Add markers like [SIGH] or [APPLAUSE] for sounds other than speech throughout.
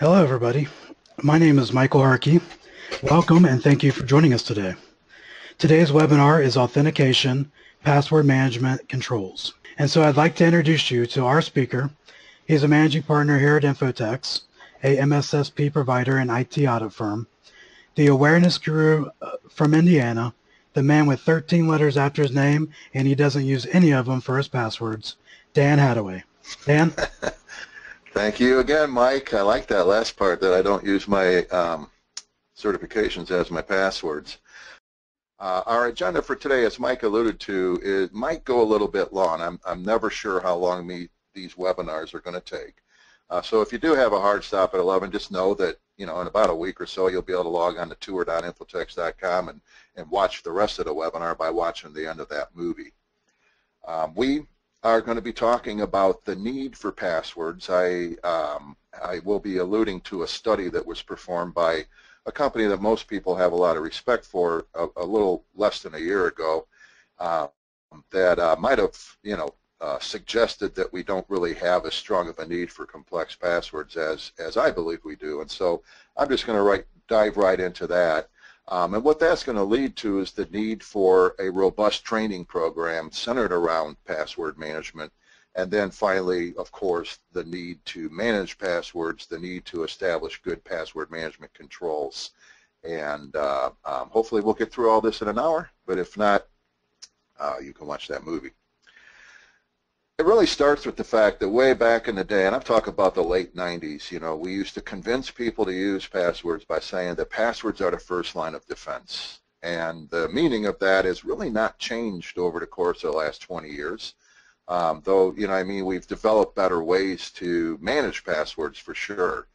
Hello, everybody. My name is Michael Harkey. Welcome and thank you for joining us today. Today's webinar is Authentication, Password Management Controls. And so I'd like to introduce you to our speaker. He's a managing partner here at Infotex, a MSSP provider and IT audit firm, the awareness guru uh, from Indiana, the man with 13 letters after his name, and he doesn't use any of them for his passwords, Dan Hadaway. Dan? [LAUGHS] Thank you again, Mike. I like that last part that I don't use my um, certifications as my passwords. Uh, our agenda for today, as Mike alluded to, it might go a little bit long. I'm, I'm never sure how long me, these webinars are going to take. Uh, so if you do have a hard stop at 11, just know that you know in about a week or so you'll be able to log on to tour.infotex.com and, and watch the rest of the webinar by watching the end of that movie. Um, we are going to be talking about the need for passwords. I, um, I will be alluding to a study that was performed by a company that most people have a lot of respect for a, a little less than a year ago uh, that uh, might have, you know, uh, suggested that we don't really have as strong of a need for complex passwords as, as I believe we do. And so I'm just going to dive right into that. Um, and what that's going to lead to is the need for a robust training program centered around password management. And then finally, of course, the need to manage passwords, the need to establish good password management controls. And uh, um, hopefully we'll get through all this in an hour, but if not, uh, you can watch that movie. It really starts with the fact that way back in the day, and I'm talking about the late 90s, you know, we used to convince people to use passwords by saying that passwords are the first line of defense. And the meaning of that has really not changed over the course of the last 20 years. Um, though, you know, I mean, we've developed better ways to manage passwords for sure.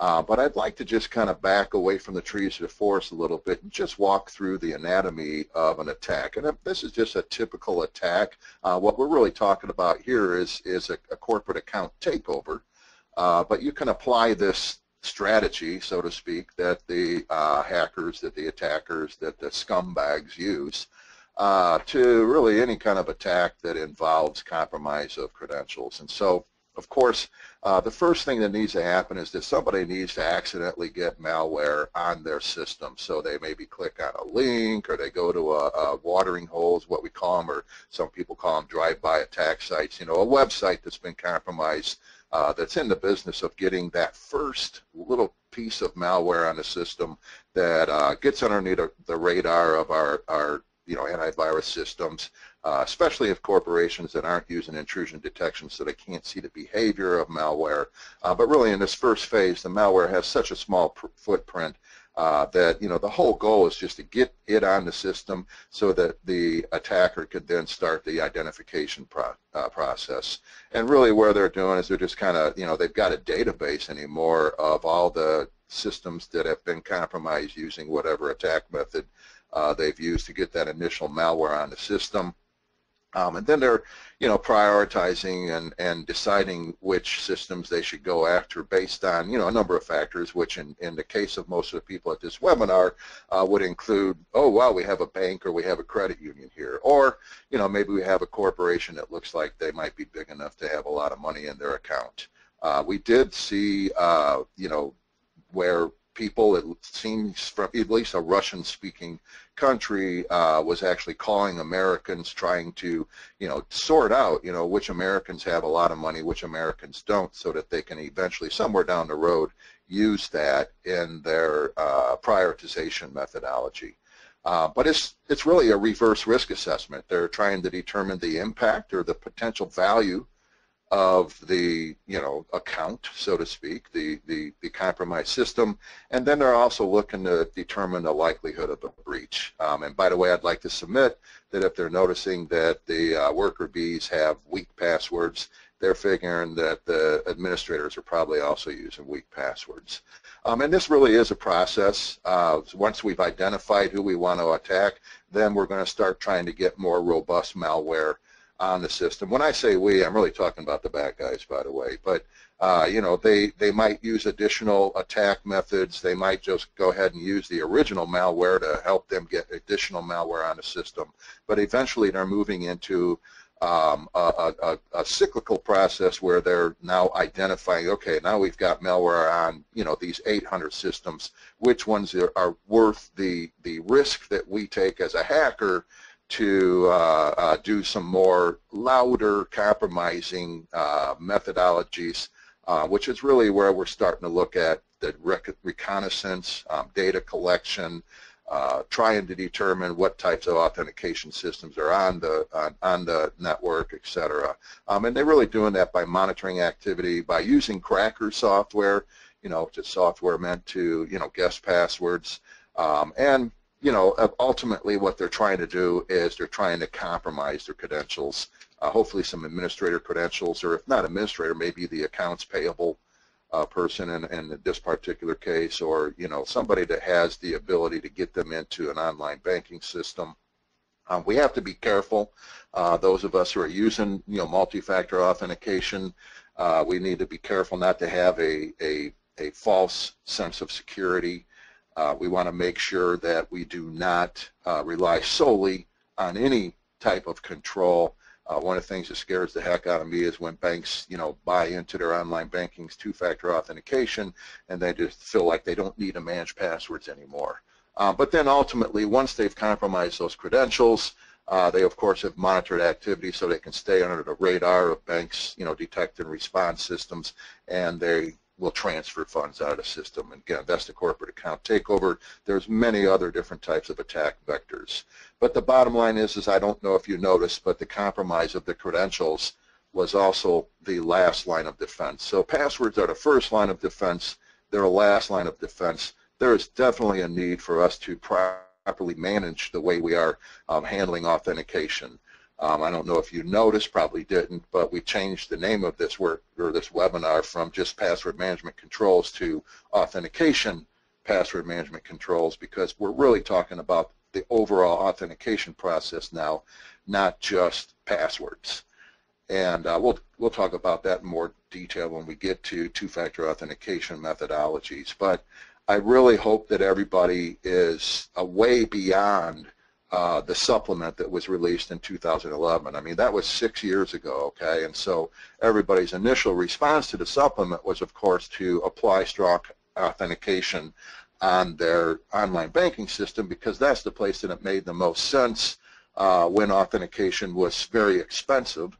Uh, but I'd like to just kind of back away from the trees to the forest a little bit and just walk through the anatomy of an attack. And this is just a typical attack. Uh, what we're really talking about here is, is a, a corporate account takeover. Uh, but you can apply this strategy, so to speak, that the uh, hackers, that the attackers, that the scumbags use uh, to really any kind of attack that involves compromise of credentials. And so of course, uh, the first thing that needs to happen is that somebody needs to accidentally get malware on their system. So they maybe click on a link or they go to a, a watering holes, what we call them, or some people call them drive-by attack sites, you know, a website that's been compromised uh, that's in the business of getting that first little piece of malware on the system that uh, gets underneath the radar of our, our you know, antivirus systems, uh, especially if corporations that aren't using intrusion detection so they can't see the behavior of malware. Uh, but really in this first phase, the malware has such a small footprint uh, that, you know, the whole goal is just to get it on the system so that the attacker could then start the identification pro uh, process. And really where they're doing is they're just kind of, you know, they've got a database anymore of all the systems that have been compromised using whatever attack method uh, they've used to get that initial malware on the system. Um, and then they're, you know, prioritizing and, and deciding which systems they should go after based on, you know, a number of factors, which in, in the case of most of the people at this webinar uh, would include, oh, wow, we have a bank or we have a credit union here. Or, you know, maybe we have a corporation that looks like they might be big enough to have a lot of money in their account. Uh, we did see, uh, you know, where people, it seems from at least a Russian-speaking country, uh, was actually calling Americans, trying to, you know, sort out, you know, which Americans have a lot of money, which Americans don't, so that they can eventually, somewhere down the road, use that in their uh, prioritization methodology. Uh, but it's it's really a reverse risk assessment. They're trying to determine the impact or the potential value of the you know account, so to speak, the, the, the compromised system, and then they're also looking to determine the likelihood of a breach. Um, and by the way, I'd like to submit that if they're noticing that the uh, worker bees have weak passwords, they're figuring that the administrators are probably also using weak passwords. Um, and this really is a process. Uh, once we've identified who we want to attack, then we're going to start trying to get more robust malware on the system. When I say we, I'm really talking about the bad guys, by the way. But uh, you know, they they might use additional attack methods. They might just go ahead and use the original malware to help them get additional malware on the system. But eventually, they're moving into um, a, a, a, cyclical process where they're now identifying, okay, now we've got malware on, you know, these 800 systems. Which ones are, are worth the the risk that we take as a hacker to uh, uh, do some more louder compromising uh, methodologies, uh, which is really where we're starting to look at the rec reconnaissance, um, data collection, uh, trying to determine what types of authentication systems are on the on, on the network, et cetera. Um, and they're really doing that by monitoring activity, by using cracker software, you know, just software meant to, you know, guess passwords. Um, and, you know, ultimately what they're trying to do is they're trying to compromise their credentials, uh, hopefully some administrator credentials, or if not administrator, maybe the accounts payable uh, person in, in this particular case or, you know, somebody that has the ability to get them into an online banking system. Um, we have to be careful. Uh, those of us who are using, you know, multi-factor authentication, uh, we need to be careful not to have a, a, a false sense of security. Uh, we want to make sure that we do not uh, rely solely on any type of control uh, one of the things that scares the heck out of me is when banks, you know, buy into their online banking's two-factor authentication and they just feel like they don't need to manage passwords anymore. Uh, but then ultimately, once they've compromised those credentials, uh, they of course have monitored activity so they can stay under the radar of banks, you know, detect and response systems, and they will transfer funds out of the system. And again, that's the corporate account takeover. There's many other different types of attack vectors. But the bottom line is, is I don't know if you noticed, but the compromise of the credentials was also the last line of defense. So passwords are the first line of defense. They're a last line of defense. There is definitely a need for us to properly manage the way we are um, handling authentication. Um, I don't know if you noticed, probably didn't, but we changed the name of this work or this webinar from just password management controls to authentication password management controls because we're really talking about the overall authentication process now, not just passwords. And uh, we'll we'll talk about that in more detail when we get to two-factor authentication methodologies. But I really hope that everybody is way beyond uh, the supplement that was released in 2011. I mean, that was six years ago, okay? And so everybody's initial response to the supplement was, of course, to apply strong authentication on their online banking system because that's the place that it made the most sense uh, when authentication was very expensive.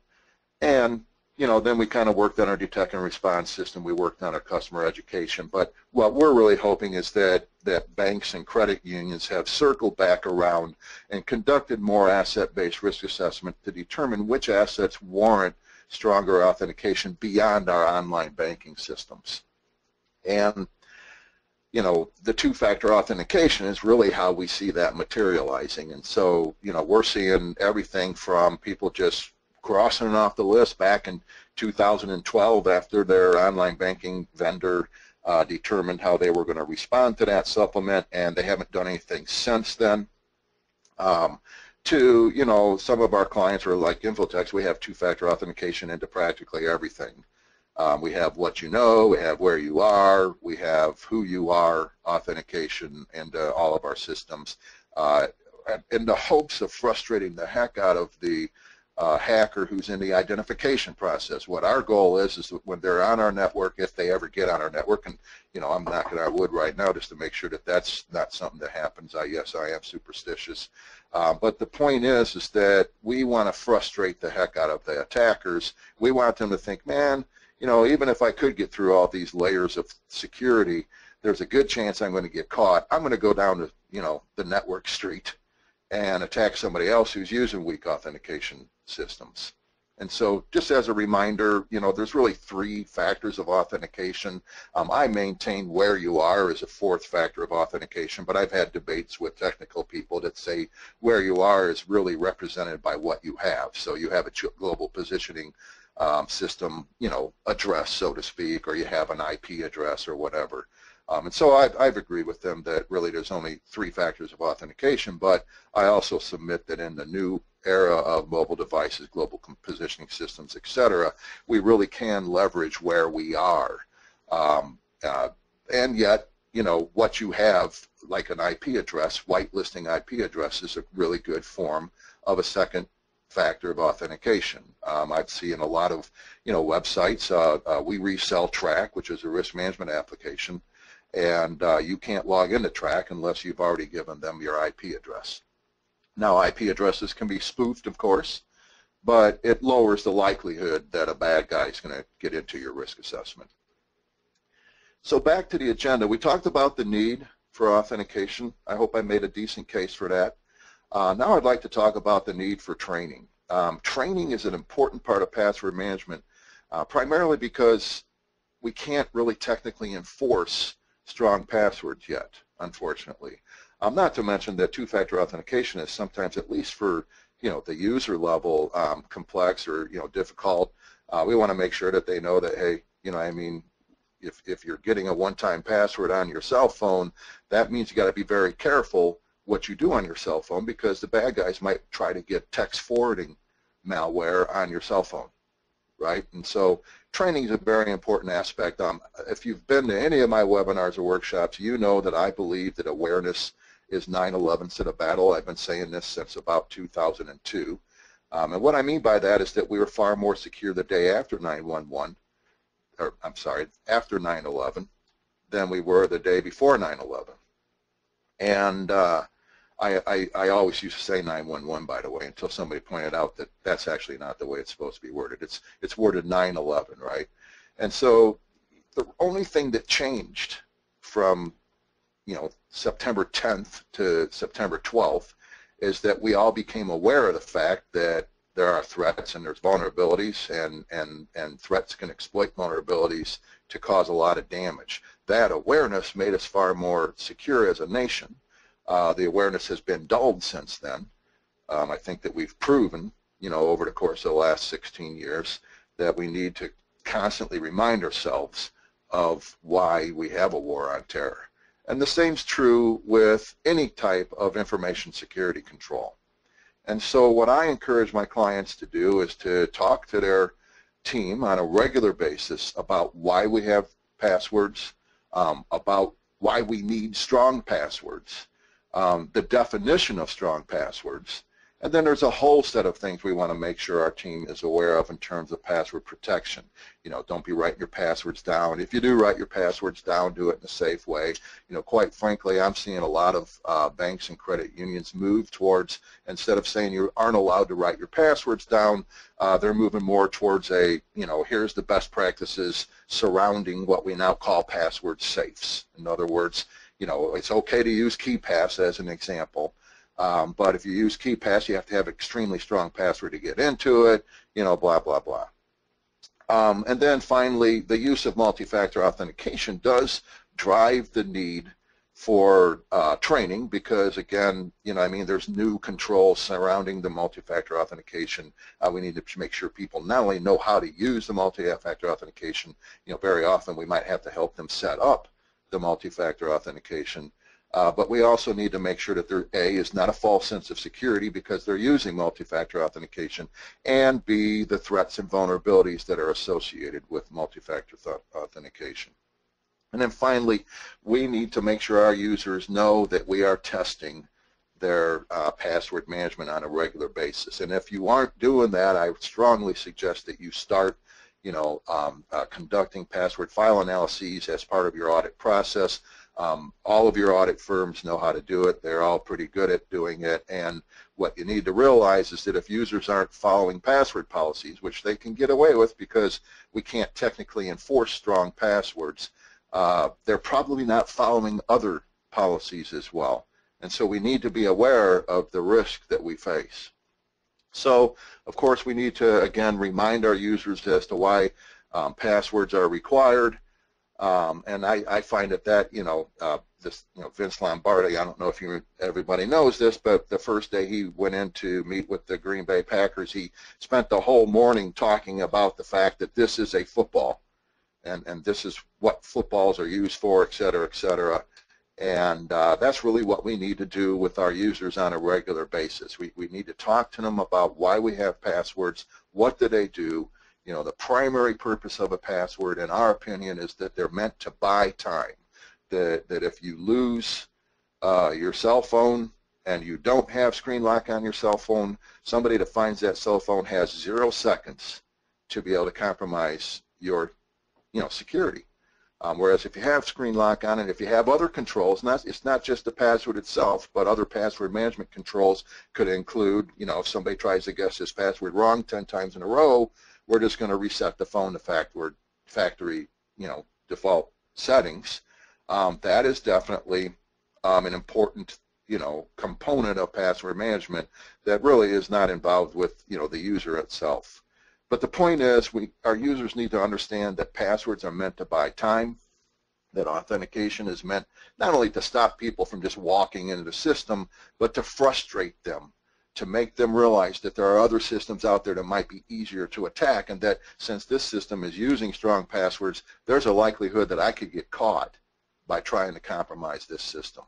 And you know, then we kind of worked on our detect and response system. We worked on our customer education. But what we're really hoping is that, that banks and credit unions have circled back around and conducted more asset-based risk assessment to determine which assets warrant stronger authentication beyond our online banking systems. And you know, the two-factor authentication is really how we see that materializing. And so, you know, we're seeing everything from people just crossing it off the list back in 2012 after their online banking vendor uh, determined how they were going to respond to that supplement, and they haven't done anything since then. Um, to, you know, some of our clients are like Infotex, we have two-factor authentication into practically everything. Um, we have what you know, we have where you are, we have who you are authentication into all of our systems uh, in the hopes of frustrating the heck out of the uh, hacker who's in the identification process. What our goal is is that when they're on our network, if they ever get on our network, and you know I'm knocking our wood right now just to make sure that that's not something that happens. I yes, I am superstitious, uh, but the point is is that we want to frustrate the heck out of the attackers. We want them to think, man, you know, even if I could get through all these layers of security, there's a good chance I'm going to get caught. I'm going to go down to you know the network street and attack somebody else who's using weak authentication systems. And so just as a reminder, you know, there's really three factors of authentication. Um, I maintain where you are is a fourth factor of authentication, but I've had debates with technical people that say where you are is really represented by what you have. So you have a global positioning um, system, you know, address, so to speak, or you have an IP address or whatever. Um, and so I've, I've, agreed with them that really there's only three factors of authentication, but I also submit that in the new era of mobile devices, global positioning systems, et cetera, we really can leverage where we are. Um, uh, and yet, you know, what you have, like an IP address, whitelisting IP address is a really good form of a second factor of authentication. Um, I've seen a lot of, you know, websites. Uh, uh, we resell Track, which is a risk management application, and uh, you can't log into Track unless you've already given them your IP address. Now, IP addresses can be spoofed, of course, but it lowers the likelihood that a bad guy is going to get into your risk assessment. So back to the agenda. We talked about the need for authentication. I hope I made a decent case for that. Uh, now I'd like to talk about the need for training. Um, training is an important part of password management, uh, primarily because we can't really technically enforce strong passwords yet, unfortunately. Um, not to mention that two-factor authentication is sometimes, at least for you know the user level, um, complex or you know difficult. Uh, we want to make sure that they know that hey, you know, I mean, if if you're getting a one-time password on your cell phone, that means you got to be very careful what you do on your cell phone because the bad guys might try to get text forwarding malware on your cell phone, right? And so training is a very important aspect. Um, if you've been to any of my webinars or workshops, you know that I believe that awareness is 9-11 to a battle. I've been saying this since about 2002. Um, and what I mean by that is that we were far more secure the day after 9-11, or I'm sorry, after 9-11 than we were the day before 9-11. And uh, I, I, I, always used to say 911, by the way, until somebody pointed out that that's actually not the way it's supposed to be worded. It's, it's worded 911, right? And so the only thing that changed from, you know, September 10th to September 12th is that we all became aware of the fact that there are threats and there's vulnerabilities and, and, and threats can exploit vulnerabilities to cause a lot of damage. That awareness made us far more secure as a nation uh, the awareness has been dulled since then. Um, I think that we've proven, you know, over the course of the last 16 years that we need to constantly remind ourselves of why we have a war on terror. And the same is true with any type of information security control. And so what I encourage my clients to do is to talk to their team on a regular basis about why we have passwords, um, about why we need strong passwords, um, the definition of strong passwords, and then there's a whole set of things we want to make sure our team is aware of in terms of password protection. You know, don't be writing your passwords down. If you do write your passwords down, do it in a safe way. You know, quite frankly, I'm seeing a lot of uh, banks and credit unions move towards, instead of saying you aren't allowed to write your passwords down, uh, they're moving more towards a, you know, here's the best practices surrounding what we now call password safes. In other words, you know, it's okay to use KeePass as an example, um, but if you use KeePass, you have to have extremely strong password to get into it, you know, blah, blah, blah. Um, and then finally, the use of multi-factor authentication does drive the need for uh, training because again, you know, I mean, there's new controls surrounding the multi-factor authentication. Uh, we need to make sure people not only know how to use the multi-factor authentication, you know, very often we might have to help them set up the multi-factor authentication. Uh, but we also need to make sure that there, A, is not a false sense of security because they're using multi-factor authentication, and B, the threats and vulnerabilities that are associated with multi-factor authentication. And then finally, we need to make sure our users know that we are testing their uh, password management on a regular basis. And if you aren't doing that, I strongly suggest that you start you know, um, uh, conducting password file analyses as part of your audit process. Um, all of your audit firms know how to do it. They're all pretty good at doing it. And what you need to realize is that if users aren't following password policies, which they can get away with because we can't technically enforce strong passwords, uh, they're probably not following other policies as well. And so we need to be aware of the risk that we face. So, of course, we need to, again, remind our users as to why um, passwords are required. Um, and I, I, find that that, you know, uh, this, you know, Vince Lombardi, I don't know if you, everybody knows this, but the first day he went in to meet with the Green Bay Packers, he spent the whole morning talking about the fact that this is a football and, and this is what footballs are used for, et cetera, et cetera. And uh, that's really what we need to do with our users on a regular basis. We, we need to talk to them about why we have passwords, what do they do. You know, the primary purpose of a password, in our opinion, is that they're meant to buy time. That, that if you lose uh, your cell phone and you don't have screen lock on your cell phone, somebody that finds that cell phone has zero seconds to be able to compromise your you know, security. Um, whereas if you have screen lock on it, if you have other controls, not, it's not just the password itself, but other password management controls could include, you know, if somebody tries to guess this password wrong 10 times in a row, we're just going to reset the phone to factory, factory, you know, default settings. Um, that is definitely um, an important, you know, component of password management that really is not involved with, you know, the user itself. But the point is, we, our users need to understand that passwords are meant to buy time, that authentication is meant not only to stop people from just walking into the system, but to frustrate them, to make them realize that there are other systems out there that might be easier to attack, and that since this system is using strong passwords, there's a likelihood that I could get caught by trying to compromise this system.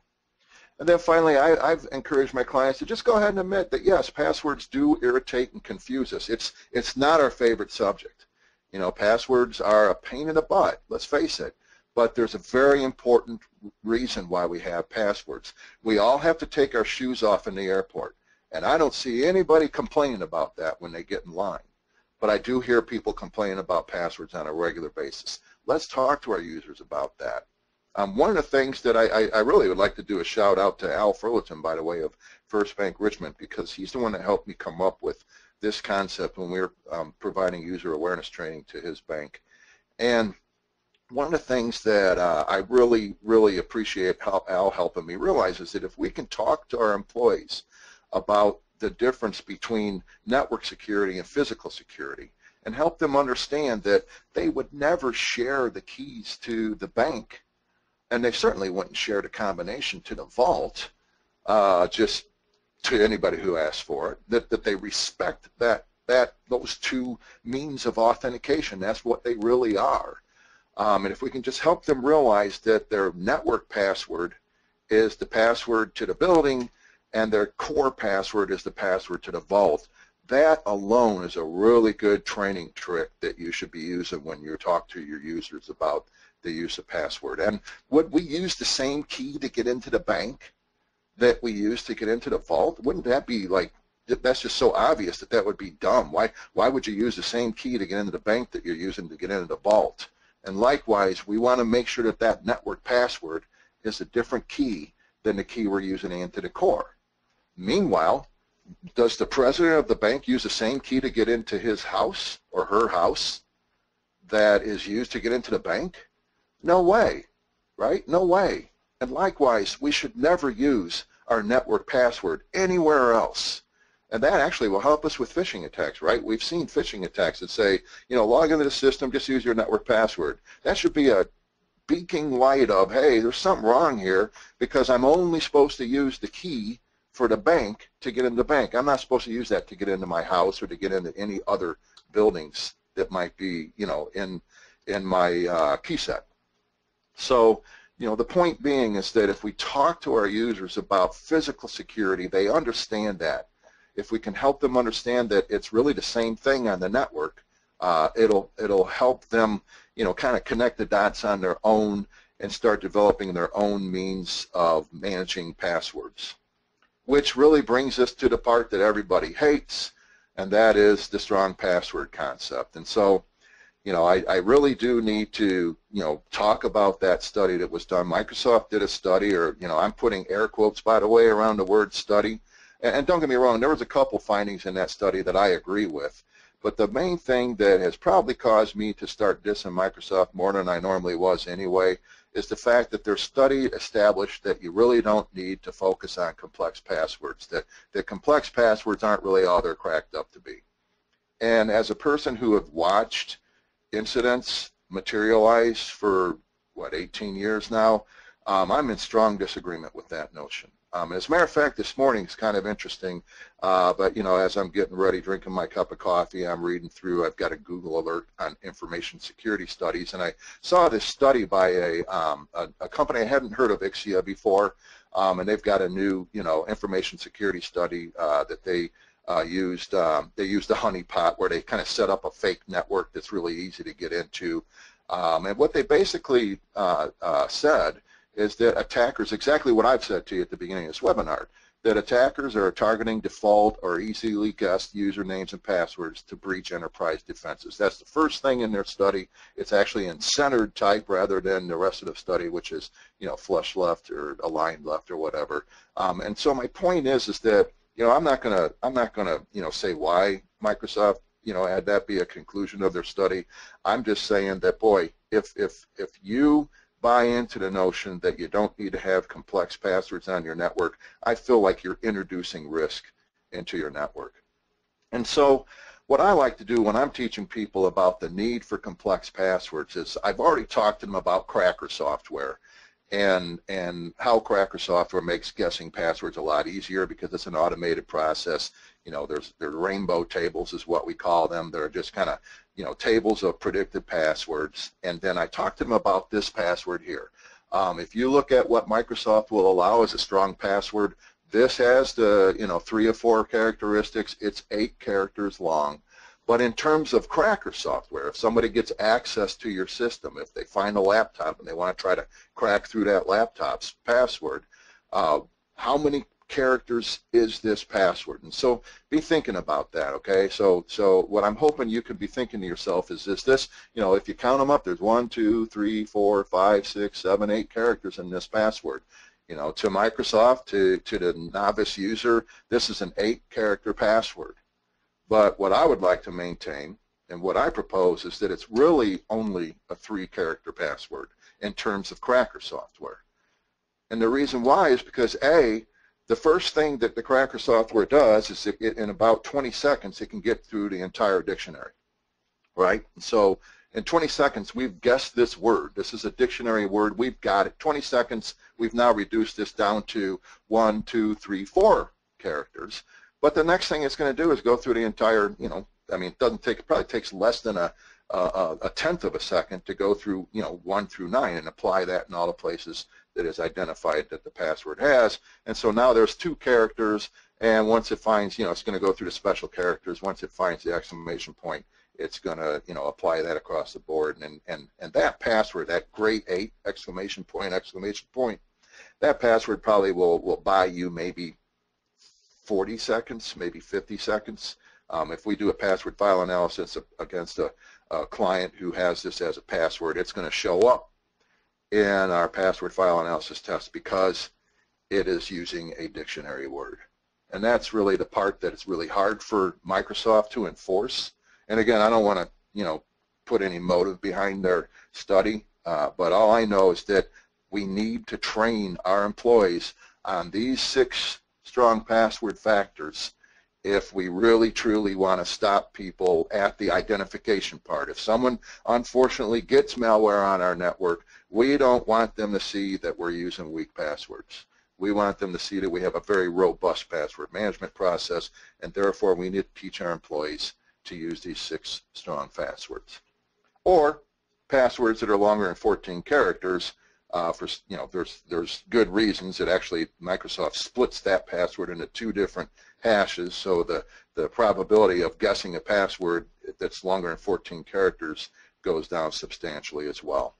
And then finally, I, have encouraged my clients to just go ahead and admit that yes, passwords do irritate and confuse us. It's it's not our favorite subject. You know, passwords are a pain in the butt. Let's face it. But there's a very important reason why we have passwords. We all have to take our shoes off in the airport, and I don't see anybody complaining about that when they get in line. But I do hear people complain about passwords on a regular basis. Let's talk to our users about that. Um, one of the things that I, I, I, really would like to do a shout out to Al Furleton, by the way, of First Bank Richmond, because he's the one that helped me come up with this concept when we were um, providing user awareness training to his bank. And one of the things that uh, I really, really appreciate how Al helping me realize is that if we can talk to our employees about the difference between network security and physical security and help them understand that they would never share the keys to the bank and they certainly wouldn't share the combination to the vault uh, just to anybody who asks for it, that, that they respect that, that those two means of authentication. That's what they really are. Um, and if we can just help them realize that their network password is the password to the building and their core password is the password to the vault, that alone is a really good training trick that you should be using when you talk to your users about the use of password. And would we use the same key to get into the bank that we use to get into the vault? Wouldn't that be like, that's just so obvious that that would be dumb. Why, why would you use the same key to get into the bank that you're using to get into the vault? And likewise, we want to make sure that that network password is a different key than the key we're using into the core. Meanwhile, does the president of the bank use the same key to get into his house or her house that is used to get into the bank? No way, right? No way. And likewise, we should never use our network password anywhere else. And that actually will help us with phishing attacks, right? We've seen phishing attacks that say, you know, log into the system, just use your network password. That should be a beaking light of, hey, there's something wrong here because I'm only supposed to use the key for the bank to get into the bank. I'm not supposed to use that to get into my house or to get into any other buildings that might be, you know, in in my uh, key set. So, you know, the point being is that if we talk to our users about physical security, they understand that. If we can help them understand that it's really the same thing on the network, uh, it'll it'll help them, you know, kind of connect the dots on their own and start developing their own means of managing passwords. Which really brings us to the part that everybody hates, and that is the strong password concept. And so you know, I, I really do need to, you know, talk about that study that was done. Microsoft did a study, or, you know, I'm putting air quotes, by the way, around the word study. And, and don't get me wrong, there was a couple findings in that study that I agree with. But the main thing that has probably caused me to start dissing Microsoft more than I normally was anyway is the fact that their study established that you really don't need to focus on complex passwords, that, that complex passwords aren't really all they're cracked up to be. And as a person who have watched incidents materialize for, what, 18 years now, um, I'm in strong disagreement with that notion. Um, as a matter of fact, this morning is kind of interesting, uh, but you know, as I'm getting ready, drinking my cup of coffee, I'm reading through, I've got a Google alert on information security studies, and I saw this study by a, um, a, a, company I hadn't heard of, Ixia, before, um, and they've got a new, you know, information security study uh, that they uh, used um, they used a honeypot where they kind of set up a fake network that's really easy to get into. Um, and what they basically uh, uh, said is that attackers, exactly what I've said to you at the beginning of this webinar, that attackers are targeting default or easily guessed usernames and passwords to breach enterprise defenses. That's the first thing in their study. It's actually in centered type rather than the rest of the study, which is, you know, flush left or aligned left or whatever. Um, and so my point is, is that, you know, I'm not to, I'm not to, you know, say why Microsoft, you know, had that be a conclusion of their study. I'm just saying that, boy, if, if, if you buy into the notion that you don't need to have complex passwords on your network, I feel like you're introducing risk into your network. And so what I like to do when I'm teaching people about the need for complex passwords is I've already talked to them about cracker software and and how cracker software makes guessing passwords a lot easier because it's an automated process you know there's there rainbow tables is what we call them they're just kind of you know, tables of predicted passwords, and then I talked to them about this password here. Um, if you look at what Microsoft will allow as a strong password, this has the, you know, three or four characteristics. It's eight characters long. But in terms of cracker software, if somebody gets access to your system, if they find a laptop and they want to try to crack through that laptop's password, uh, how many characters is this password? And so be thinking about that, okay? So so what I'm hoping you could be thinking to yourself is, is this, you know, if you count them up, there's one, two, three, four, five, six, seven, eight characters in this password. You know, to Microsoft, to, to the novice user, this is an eight-character password. But what I would like to maintain and what I propose is that it's really only a three-character password in terms of cracker software. And the reason why is because A, the first thing that the Cracker software does is it, in about 20 seconds, it can get through the entire dictionary, right? So in 20 seconds, we've guessed this word. This is a dictionary word. We've got it. 20 seconds, we've now reduced this down to one, two, three, four characters. But the next thing it's going to do is go through the entire, you know, I mean, it doesn't take, it probably takes less than a, a, a tenth of a second to go through, you know, one through nine and apply that in all the places that is identified that the password has. And so now there's two characters, and once it finds, you know, it's going to go through the special characters. Once it finds the exclamation point, it's going to, you know, apply that across the board. And, and, and that password, that great eight, exclamation point, exclamation point, that password probably will, will buy you maybe 40 seconds, maybe 50 seconds. Um, if we do a password file analysis against a, a client who has this as a password, it's going to show up in our password file analysis test because it is using a dictionary word. And that's really the part that it's really hard for Microsoft to enforce. And again, I don't want to, you know, put any motive behind their study, uh, but all I know is that we need to train our employees on these six strong password factors if we really truly want to stop people at the identification part. If someone unfortunately gets malware on our network, we don't want them to see that we're using weak passwords. We want them to see that we have a very robust password management process and therefore we need to teach our employees to use these six strong passwords. Or passwords that are longer than 14 characters uh, for, you know, there's, there's good reasons that actually Microsoft splits that password into two different hashes, so the, the probability of guessing a password that's longer than 14 characters goes down substantially as well.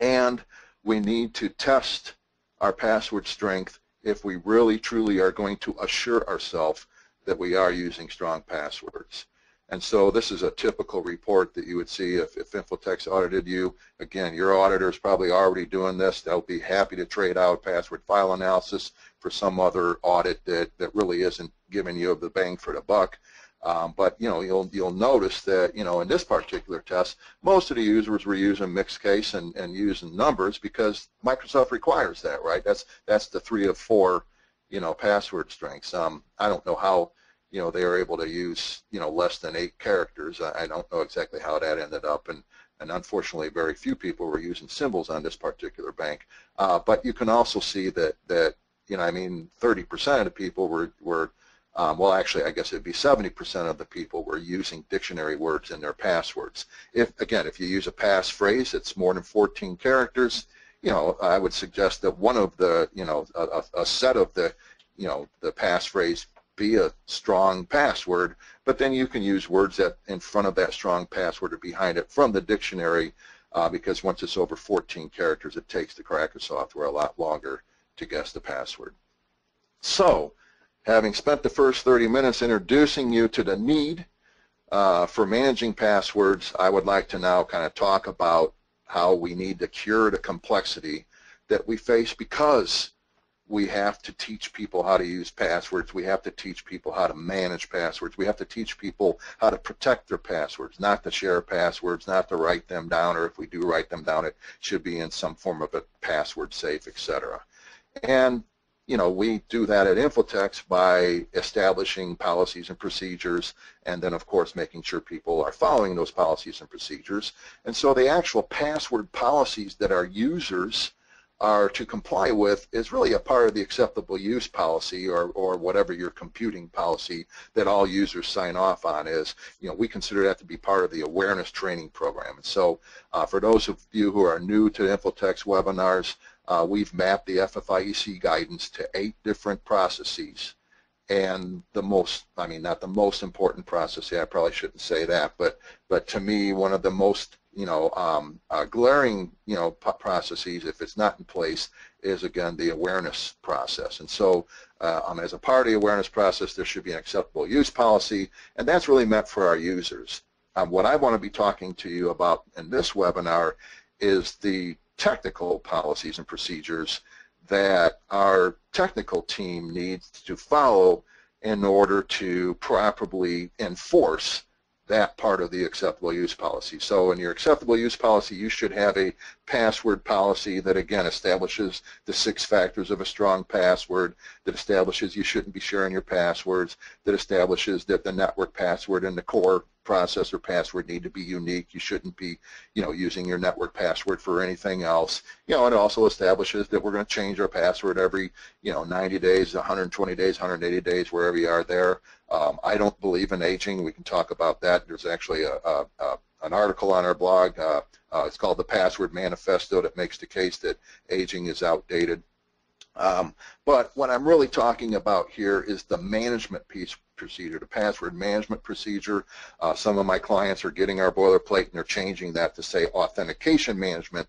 And we need to test our password strength if we really truly are going to assure ourselves that we are using strong passwords. And so this is a typical report that you would see if, if Infotex audited you. Again, your auditor is probably already doing this. They'll be happy to trade out password file analysis for some other audit that, that really isn't giving you the bang for the buck. Um, but you know you'll you'll notice that you know in this particular test most of the users were using mixed case and, and using numbers because Microsoft requires that right that's that's the three of four you know password strengths um, I don't know how you know, they were able to use, you know, less than eight characters. I, I don't know exactly how that ended up, and, and unfortunately, very few people were using symbols on this particular bank. Uh, but you can also see that, that you know, I mean, 30% of the people were, were um, well, actually, I guess it'd be 70% of the people were using dictionary words in their passwords. If Again, if you use a passphrase that's more than 14 characters, you know, I would suggest that one of the, you know, a, a set of the, you know, the passphrase be a strong password, but then you can use words that in front of that strong password or behind it from the dictionary uh, because once it's over 14 characters, it takes the cracker software a lot longer to guess the password. So, having spent the first 30 minutes introducing you to the need uh, for managing passwords, I would like to now kind of talk about how we need to cure the complexity that we face because we have to teach people how to use passwords. We have to teach people how to manage passwords. We have to teach people how to protect their passwords, not to share passwords, not to write them down, or if we do write them down, it should be in some form of a password safe, etc. And you know, we do that at Infotex by establishing policies and procedures and then, of course, making sure people are following those policies and procedures. And so the actual password policies that our users are to comply with is really a part of the acceptable use policy or, or whatever your computing policy that all users sign off on is. You know, we consider that to be part of the awareness training program. And so uh, for those of you who are new to Infotex webinars, uh, we've mapped the FFIEC guidance to eight different processes. And the most, I mean, not the most important process, yeah, I probably shouldn't say that, but, but to me, one of the most, you know, um, uh, glaring, you know, processes, if it's not in place, is, again, the awareness process. And so uh, um, as a part of the awareness process, there should be an acceptable use policy, and that's really meant for our users. Um, what I want to be talking to you about in this webinar is the technical policies and procedures that our technical team needs to follow in order to properly enforce that part of the acceptable use policy. So in your acceptable use policy, you should have a password policy that, again, establishes the six factors of a strong password, that establishes you shouldn't be sharing your passwords, that establishes that the network password and the core processor password need to be unique. You shouldn't be, you know, using your network password for anything else. You know, it also establishes that we're going to change our password every, you know, 90 days, 120 days, 180 days, wherever you are there. Um, I don't believe in aging. We can talk about that. There's actually a, a, a an article on our blog. Uh, uh, it's called the Password Manifesto that makes the case that aging is outdated. Um, but what I'm really talking about here is the management piece procedure, the password management procedure. Uh, some of my clients are getting our boilerplate and they're changing that to say authentication management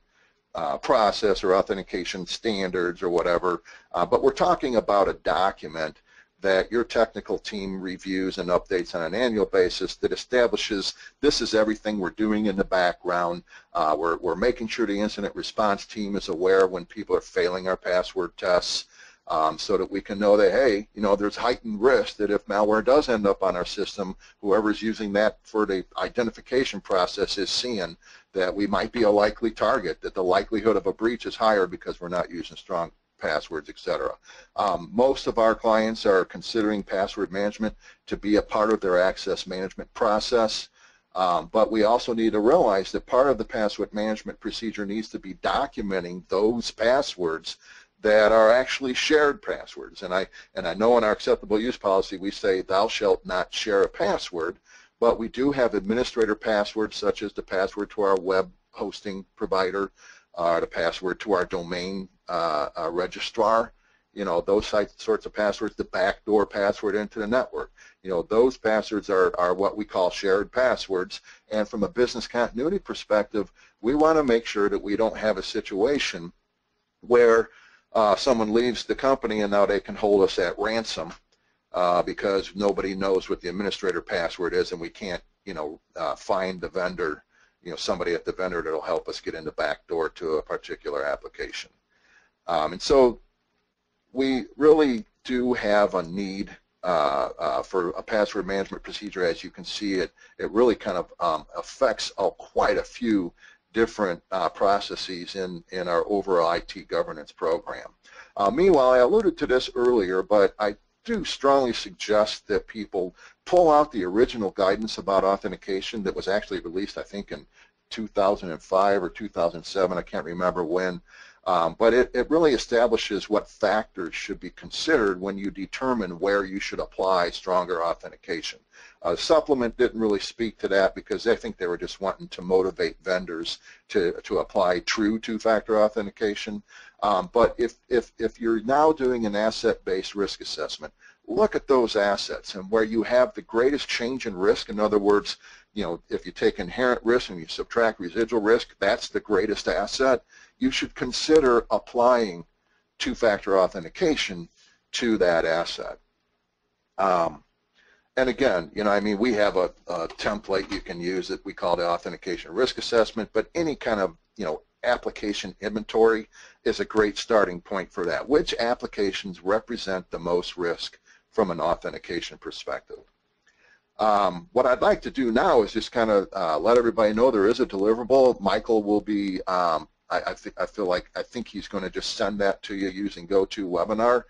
uh, process or authentication standards or whatever. Uh, but we're talking about a document that your technical team reviews and updates on an annual basis that establishes this is everything we're doing in the background. Uh, we're, we're making sure the incident response team is aware when people are failing our password tests um, so that we can know that, hey, you know, there's heightened risk that if malware does end up on our system, whoever's using that for the identification process is seeing that we might be a likely target, that the likelihood of a breach is higher because we're not using strong passwords, etc. Um, most of our clients are considering password management to be a part of their access management process. Um, but we also need to realize that part of the password management procedure needs to be documenting those passwords that are actually shared passwords. And I, and I know in our acceptable use policy we say thou shalt not share a password, but we do have administrator passwords such as the password to our web hosting provider, uh, the password to our domain uh, uh, registrar, you know, those sorts of passwords, the backdoor password into the network. You know, those passwords are, are what we call shared passwords. And from a business continuity perspective, we want to make sure that we don't have a situation where uh, someone leaves the company and now they can hold us at ransom uh, because nobody knows what the administrator password is and we can't, you know, uh, find the vendor, you know, somebody at the vendor that will help us get in the back door to a particular application. Um, and so we really do have a need uh, uh, for a password management procedure. As you can see, it it really kind of um, affects uh, quite a few different uh, processes in in our overall IT governance program. Uh, meanwhile, I alluded to this earlier, but I do strongly suggest that people pull out the original guidance about authentication that was actually released, I think, in 2005 or 2007. I can't remember when. Um, but it, it really establishes what factors should be considered when you determine where you should apply stronger authentication. Uh, supplement didn't really speak to that because I think they were just wanting to motivate vendors to, to apply true two-factor authentication. Um, but if, if, if you're now doing an asset-based risk assessment, look at those assets and where you have the greatest change in risk, in other words, you know, if you take inherent risk and you subtract residual risk, that's the greatest asset you should consider applying two-factor authentication to that asset. Um, and again, you know, I mean, we have a, a, template you can use that we call the authentication risk assessment, but any kind of, you know, application inventory is a great starting point for that. Which applications represent the most risk from an authentication perspective? Um, what I'd like to do now is just kind of uh, let everybody know there is a deliverable. Michael will be, um, I, I, I, feel like, I think he's going to just send that to you using GoToWebinar.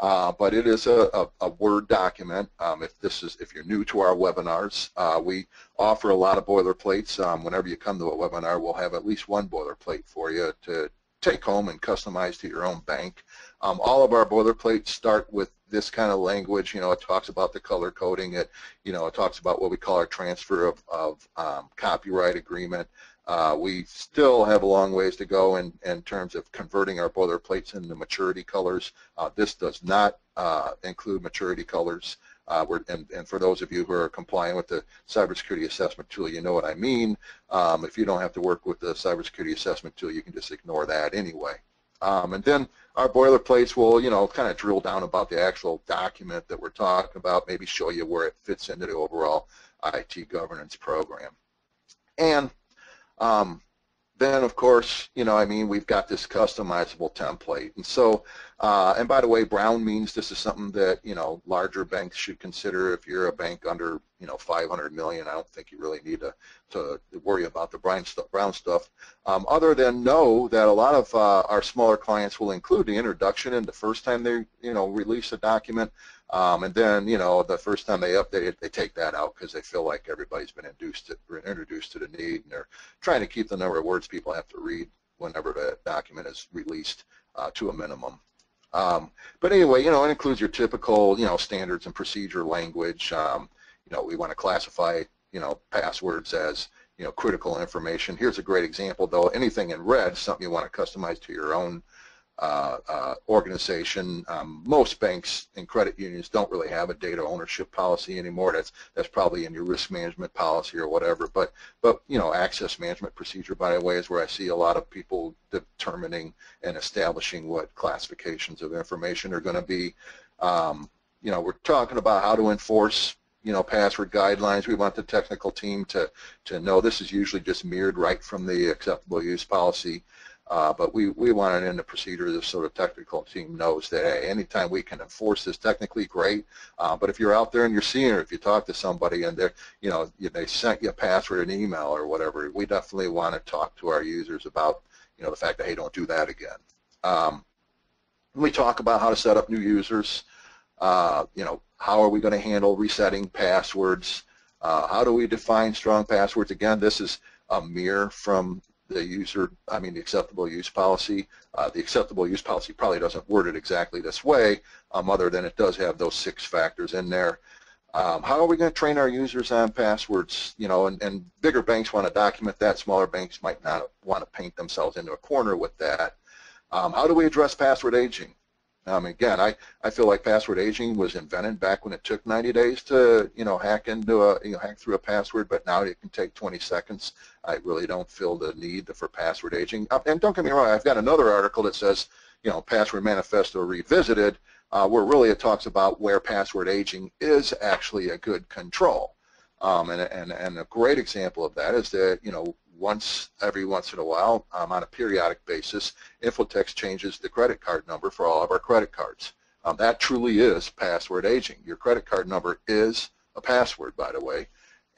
Uh, but it is a, a, a Word document. Um, if this is, if you're new to our webinars, uh, we offer a lot of boilerplates. Um, whenever you come to a webinar, we'll have at least one boilerplate for you to take home and customize to your own bank. Um, all of our boilerplates start with this kind of language. You know, it talks about the color coding. It, you know, it talks about what we call our transfer of, of um, copyright agreement. Uh, we still have a long ways to go in, in terms of converting our boilerplates into maturity colors. Uh, this does not uh, include maturity colors. Uh, and, and, for those of you who are complying with the cybersecurity assessment tool, you know what I mean. Um, if you don't have to work with the cybersecurity assessment tool, you can just ignore that anyway. Um, and then our boilerplates will, you know, kind of drill down about the actual document that we're talking about, maybe show you where it fits into the overall IT governance program. And um, then, of course, you know, I mean, we've got this customizable template. And so, uh, and by the way, brown means this is something that, you know, larger banks should consider. If you're a bank under, you know, 500 million, I don't think you really need to, to worry about the brown stuff, brown stuff um, other than know that a lot of uh, our smaller clients will include the introduction in the first time they, you know, release a document. Um, and then, you know, the first time they update it, they take that out because they feel like everybody's been induced to, introduced to the need, and they're trying to keep the number of words people have to read whenever the document is released uh, to a minimum. Um, but anyway, you know, it includes your typical, you know, standards and procedure language. Um, you know, we want to classify, you know, passwords as, you know, critical information. Here's a great example, though. Anything in red, something you want to customize to your own organization. Um, most banks and credit unions don't really have a data ownership policy anymore. That's that's probably in your risk management policy or whatever. But but you know, access management procedure, by the way, is where I see a lot of people determining and establishing what classifications of information are going to be. Um, you know, we're talking about how to enforce you know, password guidelines. We want the technical team to, to know this is usually just mirrored right from the acceptable use policy. Uh, but we, we want it in the procedure this sort of technical team knows that, hey, anytime we can enforce this technically, great. Uh, but if you're out there and you're seeing it, if you talk to somebody and they're, you know, they sent you a password, an email or whatever, we definitely want to talk to our users about, you know, the fact that, hey, don't do that again. Um, we talk about how to set up new users, uh, you know, how are we going to handle resetting passwords, uh, how do we define strong passwords? Again, this is a mirror from the user, I mean the acceptable use policy. Uh, the acceptable use policy probably doesn't word it exactly this way, um, other than it does have those six factors in there. Um, how are we going to train our users on passwords? You know, and, and bigger banks want to document that. Smaller banks might not want to paint themselves into a corner with that. Um, how do we address password aging? Um, again, I, I feel like password aging was invented back when it took 90 days to, you know, hack into a, you know, hack through a password, but now it can take 20 seconds. I really don't feel the need for password aging. Uh, and don't get me wrong, I've got another article that says, you know, Password Manifesto Revisited, uh, where really it talks about where password aging is actually a good control. Um, and, and, and a great example of that is that, you know, once every once in a while um, on a periodic basis, Infotex changes the credit card number for all of our credit cards. Um, that truly is password aging. Your credit card number is a password, by the way.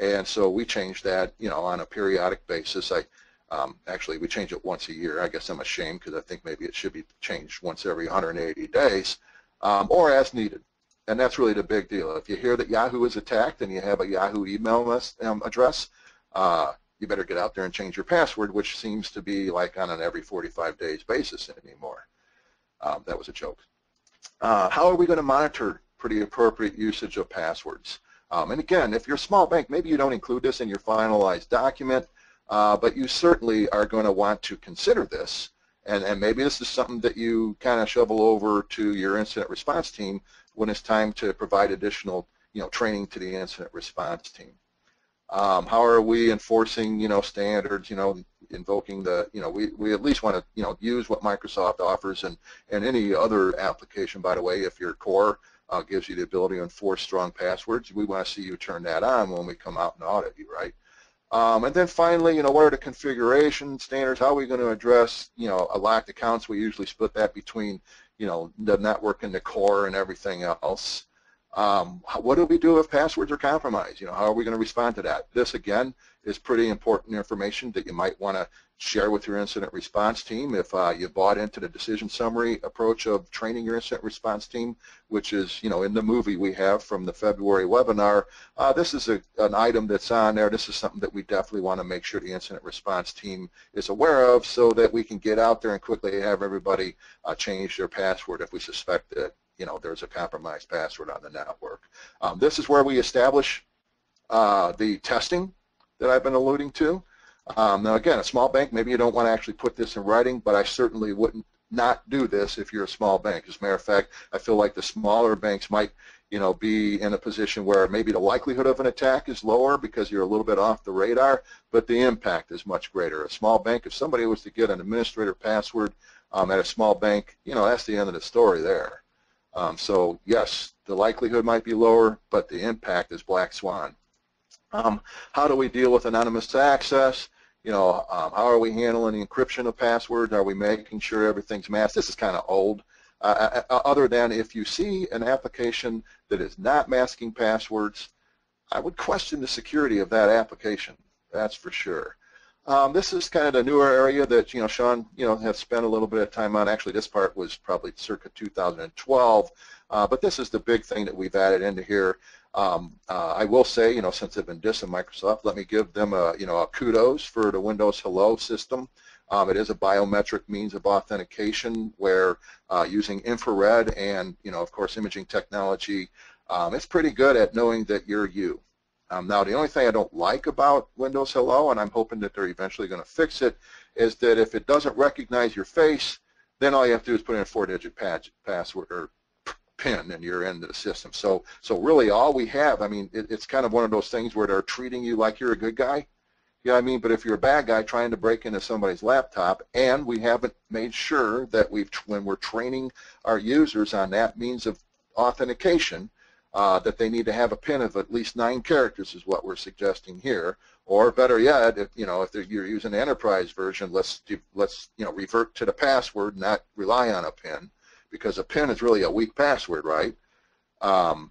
And so we change that, you know, on a periodic basis. I um, actually we change it once a year. I guess I'm ashamed because I think maybe it should be changed once every 180 days, um, or as needed. And that's really the big deal. If you hear that Yahoo is attacked and you have a Yahoo email um, address, uh, you better get out there and change your password, which seems to be like on an every 45 days basis anymore. Um, that was a joke. Uh, how are we going to monitor pretty appropriate usage of passwords? Um, and again, if you're a small bank, maybe you don't include this in your finalized document, uh, but you certainly are going to want to consider this. And, and maybe this is something that you kind of shovel over to your incident response team when it's time to provide additional you know, training to the incident response team. Um, how are we enforcing, you know, standards, you know, invoking the, you know, we, we at least want to, you know, use what Microsoft offers and, and any other application, by the way, if your core uh, gives you the ability to enforce strong passwords, we want to see you turn that on when we come out and audit you, right? Um, and then finally, you know, what are the configuration standards? How are we going to address, you know, a locked accounts? We usually split that between, you know, the network and the core and everything else. Um, what do we do if passwords are compromised? You know, how are we going to respond to that? This, again, is pretty important information that you might want to share with your incident response team if uh, you bought into the decision summary approach of training your incident response team, which is, you know, in the movie we have from the February webinar. Uh, this is a, an item that's on there. This is something that we definitely want to make sure the incident response team is aware of so that we can get out there and quickly have everybody uh, change their password if we suspect that you know, there's a compromised password on the network. Um, this is where we establish uh, the testing that I've been alluding to. Um, now again, a small bank, maybe you don't want to actually put this in writing, but I certainly wouldn't not do this if you're a small bank. As a matter of fact, I feel like the smaller banks might, you know, be in a position where maybe the likelihood of an attack is lower because you're a little bit off the radar, but the impact is much greater. A small bank, if somebody was to get an administrator password um, at a small bank, you know, that's the end of the story there. Um, so yes, the likelihood might be lower, but the impact is black swan. Um, how do we deal with anonymous access? You know, um, how are we handling the encryption of passwords? Are we making sure everything's masked? This is kind of old. Uh, uh, uh, other than if you see an application that is not masking passwords, I would question the security of that application. That's for sure. Um, this is kind of the newer area that you know Sean you know has spent a little bit of time on. Actually, this part was probably circa 2012, uh, but this is the big thing that we've added into here. Um, uh, I will say, you know, since they've been dissing Microsoft, let me give them a you know a kudos for the Windows Hello system. Um, it is a biometric means of authentication where uh, using infrared and you know of course imaging technology, um, it's pretty good at knowing that you're you. Um, now, the only thing I don't like about Windows Hello, and I'm hoping that they're eventually going to fix it, is that if it doesn't recognize your face, then all you have to do is put in a four-digit password or PIN, and you're in the system. So, so really, all we have, I mean, it, it's kind of one of those things where they're treating you like you're a good guy. You know what I mean? But if you're a bad guy trying to break into somebody's laptop, and we haven't made sure that we've, when we're training our users on that means of authentication, uh, that they need to have a PIN of at least nine characters is what we're suggesting here. Or better yet, if you know if you're using the enterprise version, let's let's you know revert to the password, not rely on a PIN, because a PIN is really a weak password, right? Um,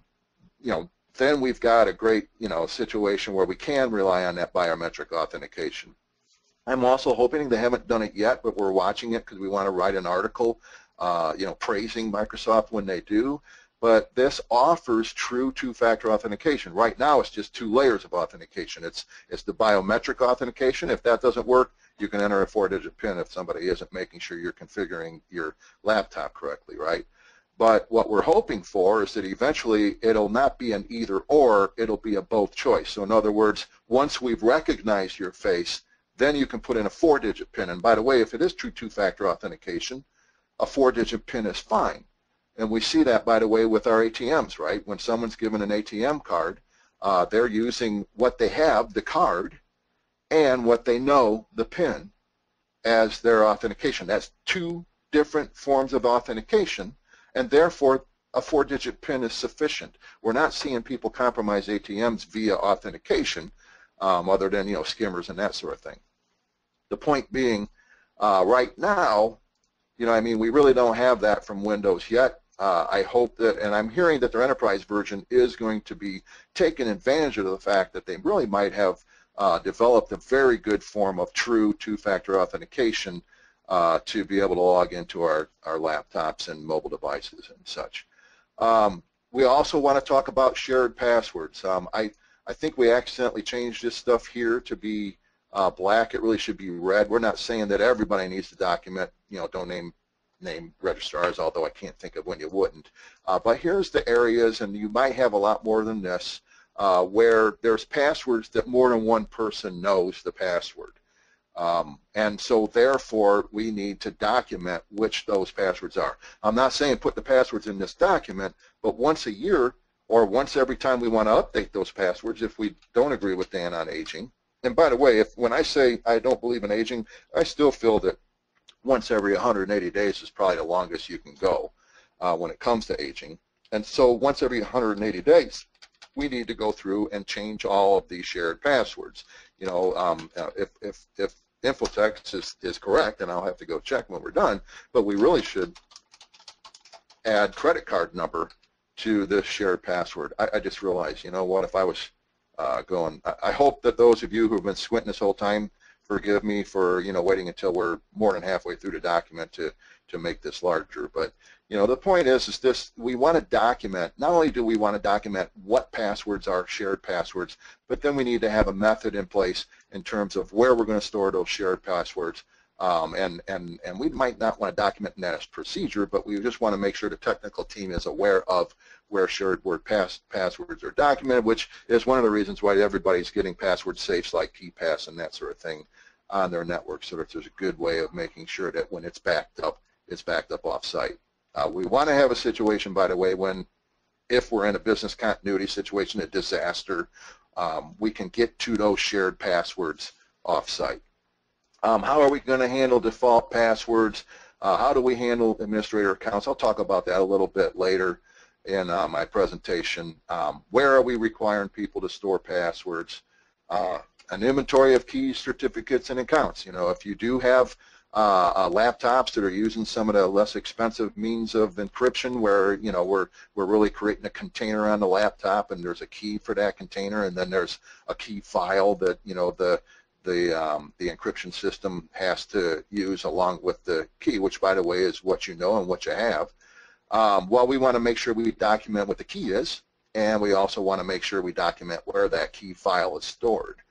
you know, then we've got a great you know situation where we can rely on that biometric authentication. I'm also hoping they haven't done it yet, but we're watching it because we want to write an article, uh, you know, praising Microsoft when they do but this offers true two-factor authentication. Right now, it's just two layers of authentication. It's, it's the biometric authentication. If that doesn't work, you can enter a four-digit PIN if somebody isn't making sure you're configuring your laptop correctly, right? But what we're hoping for is that eventually it'll not be an either or, it'll be a both choice. So in other words, once we've recognized your face, then you can put in a four-digit PIN. And by the way, if it is true two-factor authentication, a four-digit PIN is fine. And we see that, by the way, with our ATMs, right? When someone's given an ATM card, uh, they're using what they have, the card, and what they know, the PIN, as their authentication. That's two different forms of authentication, and therefore a four-digit PIN is sufficient. We're not seeing people compromise ATMs via authentication, um, other than you know skimmers and that sort of thing. The point being, uh, right now, you know, I mean, we really don't have that from Windows yet uh, I hope that, and I'm hearing that their enterprise version is going to be taking advantage of the fact that they really might have uh, developed a very good form of true two-factor authentication uh, to be able to log into our, our laptops and mobile devices and such. Um, we also want to talk about shared passwords. Um, I, I think we accidentally changed this stuff here to be uh, black. It really should be red. We're not saying that everybody needs to document, you know, don't name name registrars, although I can't think of when you wouldn't. Uh, but here's the areas, and you might have a lot more than this, uh, where there's passwords that more than one person knows the password. Um, and so therefore, we need to document which those passwords are. I'm not saying put the passwords in this document, but once a year, or once every time we want to update those passwords if we don't agree with Dan on aging. And by the way, if when I say I don't believe in aging, I still feel that once every 180 days is probably the longest you can go uh, when it comes to aging. And so once every 180 days, we need to go through and change all of these shared passwords. You know, um, uh, if, if, if Infotex is, is correct, and I'll have to go check when we're done, but we really should add credit card number to this shared password. I, I just realized, you know what, if I was uh, going, I, I hope that those of you who have been squinting this whole time forgive me for you know waiting until we're more than halfway through the document to to make this larger but you know the point is is this we want to document not only do we want to document what passwords are shared passwords but then we need to have a method in place in terms of where we're going to store those shared passwords um, and, and, and we might not want to document that as procedure, but we just want to make sure the technical team is aware of where shared word pass, passwords are documented, which is one of the reasons why everybody's getting password safes like KeePass and that sort of thing on their network so that there's a good way of making sure that when it's backed up, it's backed up off-site. Uh, we want to have a situation, by the way, when if we're in a business continuity situation, a disaster, um, we can get to those shared passwords off-site. Um, how are we going to handle default passwords? Uh, how do we handle administrator accounts? I'll talk about that a little bit later in uh, my presentation. Um, where are we requiring people to store passwords? Uh, an inventory of keys, certificates, and accounts. You know, if you do have uh, uh, laptops that are using some of the less expensive means of encryption where, you know, we're, we're really creating a container on the laptop and there's a key for that container and then there's a key file that, you know, the, the, um, the encryption system has to use along with the key, which by the way is what you know and what you have. Um, well, we want to make sure we document what the key is, and we also want to make sure we document where that key file is stored.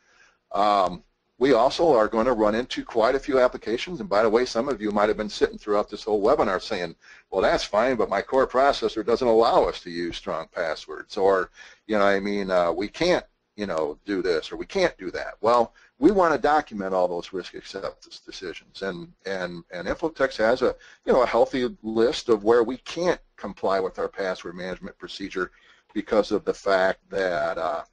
Um, we also are going to run into quite a few applications, and by the way, some of you might have been sitting throughout this whole webinar saying, well, that's fine, but my core processor doesn't allow us to use strong passwords, or, you know, I mean, uh, we can't, you know, do this, or we can't do that. Well, we want to document all those risk acceptance decisions. And, and, and Infotex has a, you know, a healthy list of where we can't comply with our password management procedure because of the fact that, uh,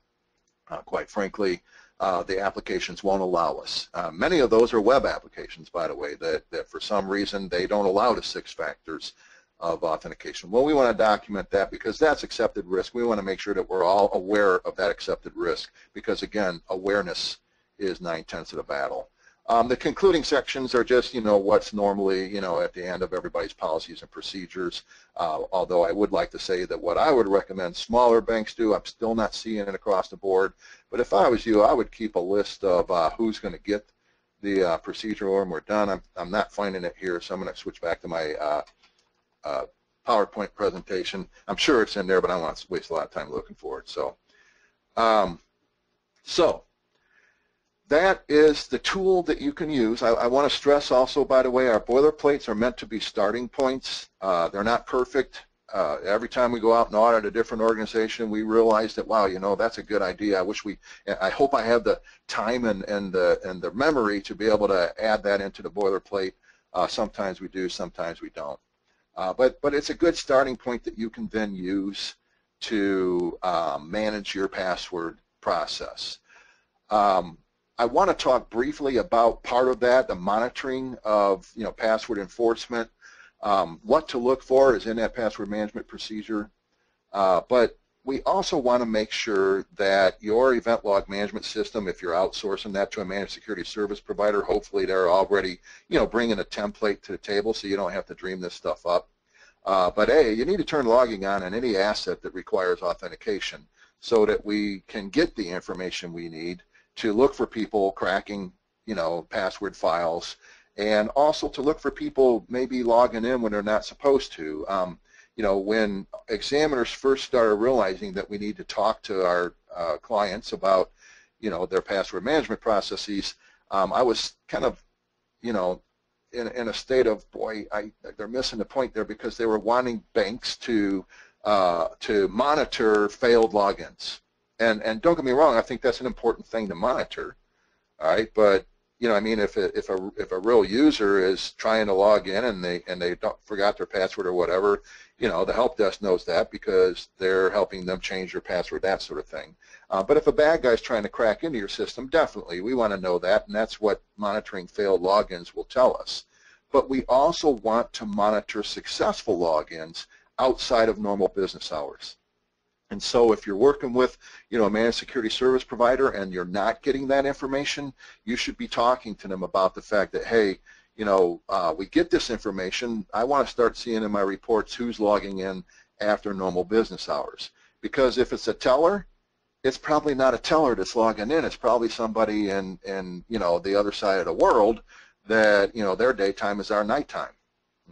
uh, quite frankly, uh, the applications won't allow us. Uh, many of those are web applications, by the way, that, that for some reason they don't allow the six factors of authentication. Well, we want to document that because that's accepted risk. We want to make sure that we're all aware of that accepted risk because, again, awareness is nine-tenths of the battle. Um, the concluding sections are just, you know, what's normally, you know, at the end of everybody's policies and procedures. Uh, although I would like to say that what I would recommend smaller banks do, I'm still not seeing it across the board. But if I was you, I would keep a list of uh, who's going to get the uh, procedure when we're done. I'm, I'm not finding it here, so I'm going to switch back to my uh, uh, PowerPoint presentation. I'm sure it's in there, but I don't want to waste a lot of time looking for it. So, um, so that is the tool that you can use. I, I, want to stress also, by the way, our boilerplates are meant to be starting points. Uh, they're not perfect. Uh, every time we go out and audit a different organization, we realize that, wow, you know, that's a good idea. I wish we, I hope I have the time and, and, the, and the memory to be able to add that into the boilerplate. Uh, sometimes we do, sometimes we don't. Uh, but, but it's a good starting point that you can then use to um, manage your password process. Um, I want to talk briefly about part of that, the monitoring of you know password enforcement. Um, what to look for is in that password management procedure, uh, but we also want to make sure that your event log management system, if you're outsourcing that to a managed security service provider, hopefully they're already you know bringing a template to the table so you don't have to dream this stuff up. Uh, but A, you need to turn logging on on any asset that requires authentication so that we can get the information we need to look for people cracking, you know, password files, and also to look for people maybe logging in when they're not supposed to. Um, you know, when examiners first started realizing that we need to talk to our uh, clients about, you know, their password management processes, um, I was kind of, you know, in, in a state of, boy, I, they're missing the point there because they were wanting banks to uh, to monitor failed logins. And, and don't get me wrong, I think that's an important thing to monitor, all right? But, you know, I mean, if a, if a if a real user is trying to log in and they and they don't forgot their password or whatever, you know, the help desk knows that because they're helping them change their password, that sort of thing. Uh, but if a bad guy's trying to crack into your system, definitely we want to know that, and that's what monitoring failed logins will tell us. But we also want to monitor successful logins outside of normal business hours. And so if you're working with, you know, a managed security service provider and you're not getting that information, you should be talking to them about the fact that, hey, you know, uh, we get this information. I want to start seeing in my reports who's logging in after normal business hours. Because if it's a teller, it's probably not a teller that's logging in. It's probably somebody in, in you know, the other side of the world that, you know, their daytime is our nighttime.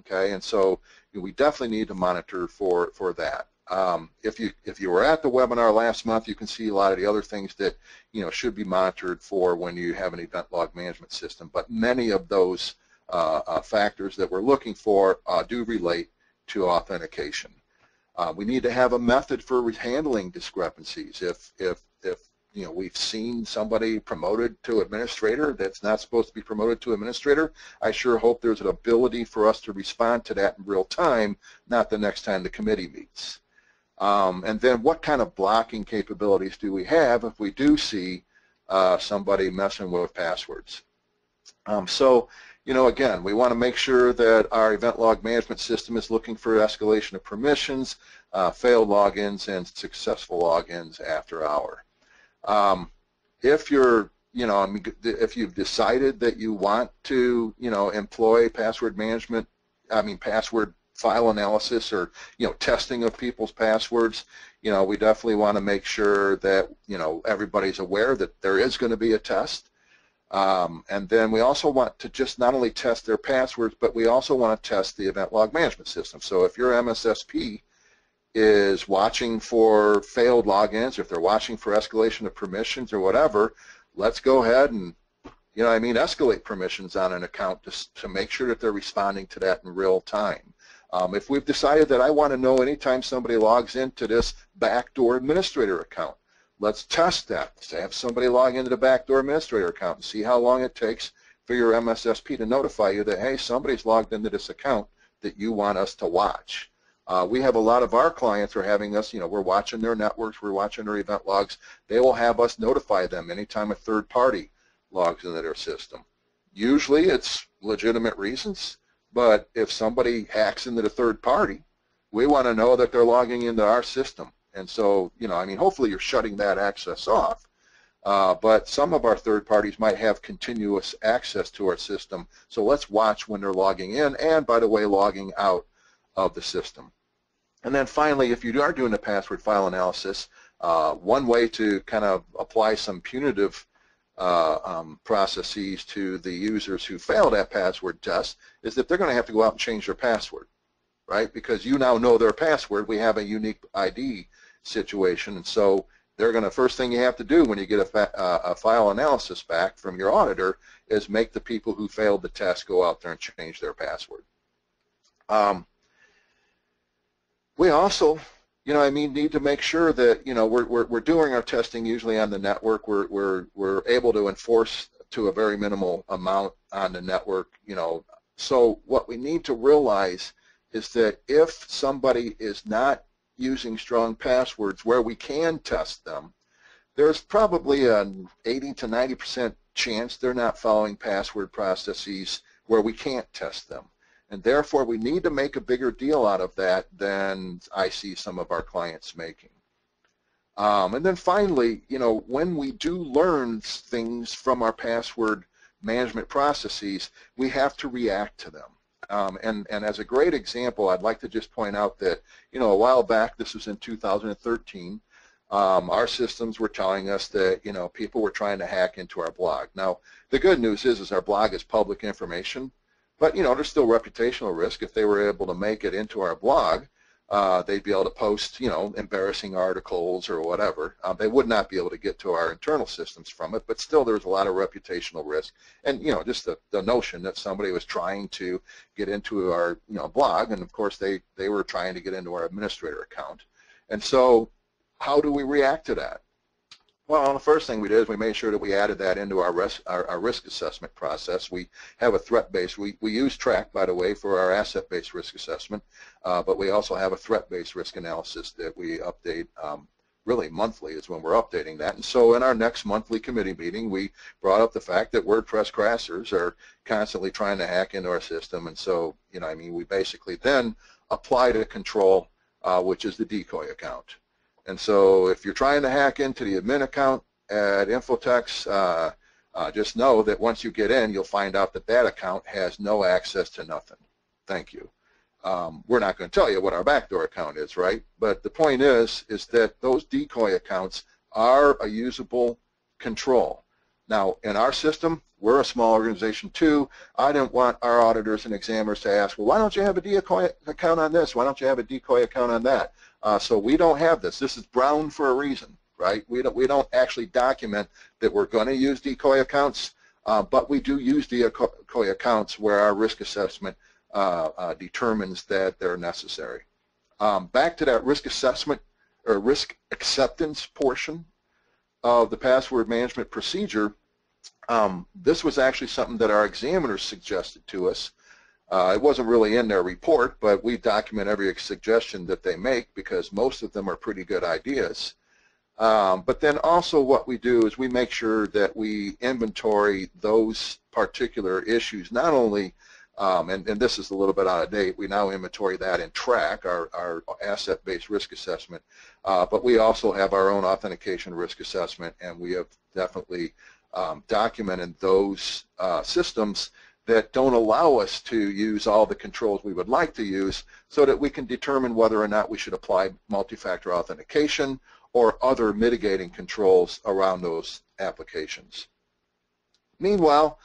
Okay, and so we definitely need to monitor for, for that. Um, if you if you were at the webinar last month, you can see a lot of the other things that you know should be monitored for when you have an event log management system. But many of those uh, uh, factors that we're looking for uh, do relate to authentication. Uh, we need to have a method for handling discrepancies. If if if you know we've seen somebody promoted to administrator that's not supposed to be promoted to administrator, I sure hope there's an ability for us to respond to that in real time, not the next time the committee meets. Um, and then what kind of blocking capabilities do we have if we do see uh, somebody messing with passwords? Um, so, you know, again, we want to make sure that our event log management system is looking for escalation of permissions, uh, failed logins, and successful logins after hour. Um, if you're you know, if you've decided that you want to, you know, employ password management, I mean, password file analysis or you know testing of people's passwords you know we definitely want to make sure that you know everybody's aware that there is going to be a test. Um, and then we also want to just not only test their passwords but we also want to test the event log management system. So if your MSSP is watching for failed logins if they're watching for escalation of permissions or whatever let's go ahead and you know I mean escalate permissions on an account just to make sure that they're responding to that in real time um, if we've decided that I want to know anytime somebody logs into this backdoor administrator account, let's test that. Let's have somebody log into the backdoor administrator account and see how long it takes for your MSSP to notify you that, hey, somebody's logged into this account that you want us to watch. Uh, we have a lot of our clients are having us, you know, we're watching their networks, we're watching their event logs. They will have us notify them anytime a third party logs into their system. Usually it's legitimate reasons. But if somebody hacks into the third party, we want to know that they're logging into our system. And so, you know, I mean, hopefully you're shutting that access off. Uh, but some of our third parties might have continuous access to our system. So let's watch when they're logging in and, by the way, logging out of the system. And then finally, if you are doing a password file analysis, uh, one way to kind of apply some punitive uh, um, processes to the users who failed that password test is that they're going to have to go out and change their password, right? Because you now know their password. We have a unique ID situation, and so they're going to first thing you have to do when you get a, uh, a file analysis back from your auditor is make the people who failed the test go out there and change their password. Um, we also you know, I mean, need to make sure that, you know, we're, we're, we're doing our testing usually on the network. We're, we're, we're able to enforce to a very minimal amount on the network, you know. So what we need to realize is that if somebody is not using strong passwords where we can test them, there's probably an 80 to 90% chance they're not following password processes where we can't test them. And therefore, we need to make a bigger deal out of that than I see some of our clients making. Um, and then finally, you know, when we do learn things from our password management processes, we have to react to them. Um, and, and as a great example, I'd like to just point out that, you know, a while back, this was in 2013, um, our systems were telling us that, you know, people were trying to hack into our blog. Now, the good news is, is our blog is public information, but, you know, there's still reputational risk. If they were able to make it into our blog, uh, they'd be able to post, you know, embarrassing articles or whatever. Um, they would not be able to get to our internal systems from it, but still there's a lot of reputational risk. And, you know, just the, the notion that somebody was trying to get into our, you know, blog, and of course they, they were trying to get into our administrator account. And so how do we react to that? Well, the first thing we did is we made sure that we added that into our risk, our, our risk assessment process. We have a threat-based, we, we use TRACK, by the way, for our asset-based risk assessment, uh, but we also have a threat-based risk analysis that we update um, really monthly is when we're updating that. And so in our next monthly committee meeting, we brought up the fact that WordPress crackers are constantly trying to hack into our system. And so, you know, I mean, we basically then applied a control, uh, which is the decoy account. And so if you're trying to hack into the admin account at Infotex, uh, uh, just know that once you get in, you'll find out that that account has no access to nothing. Thank you. Um, we're not going to tell you what our backdoor account is, right? But the point is, is that those decoy accounts are a usable control. Now, in our system, we're a small organization too. I didn't want our auditors and examiners to ask, well, why don't you have a decoy account on this? Why don't you have a decoy account on that? Uh, so we don't have this. This is brown for a reason, right? We don't, we don't actually document that we're going to use decoy accounts, uh, but we do use decoy accounts where our risk assessment uh, uh, determines that they're necessary. Um, back to that risk assessment or risk acceptance portion of the password management procedure, um, this was actually something that our examiners suggested to us. Uh, it wasn't really in their report, but we document every suggestion that they make because most of them are pretty good ideas. Um, but then also what we do is we make sure that we inventory those particular issues, not only um, and, and, this is a little bit out of date. We now inventory that in track our, our asset-based risk assessment. Uh, but we also have our own authentication risk assessment, and we have definitely um, documented those uh, systems that don't allow us to use all the controls we would like to use so that we can determine whether or not we should apply multi-factor authentication or other mitigating controls around those applications. Meanwhile,